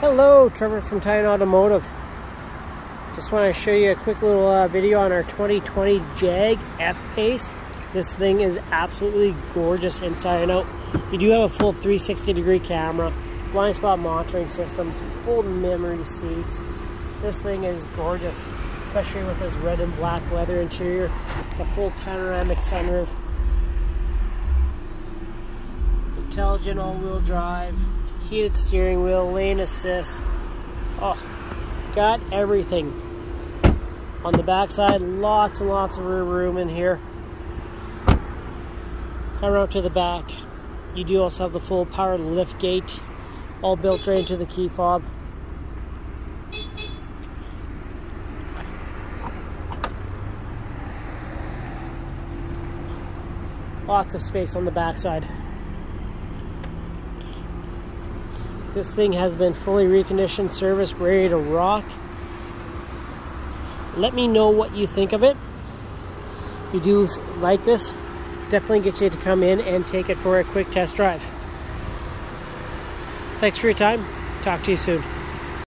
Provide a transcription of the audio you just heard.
Hello, Trevor from Titan Automotive. Just want to show you a quick little uh, video on our 2020 Jag F-Pace. This thing is absolutely gorgeous inside and out. You do have a full 360 degree camera, blind spot monitoring systems, full memory seats. This thing is gorgeous, especially with this red and black leather interior, the full panoramic sunroof, intelligent all-wheel drive, heated steering wheel, lane assist. Oh, got everything. On the backside, lots and lots of rear room in here. Come around to the back. You do also have the full power lift gate, all built right into the key fob. Lots of space on the backside. This thing has been fully reconditioned, serviced, ready to rock. Let me know what you think of it. If you do like this, definitely get you to come in and take it for a quick test drive. Thanks for your time. Talk to you soon.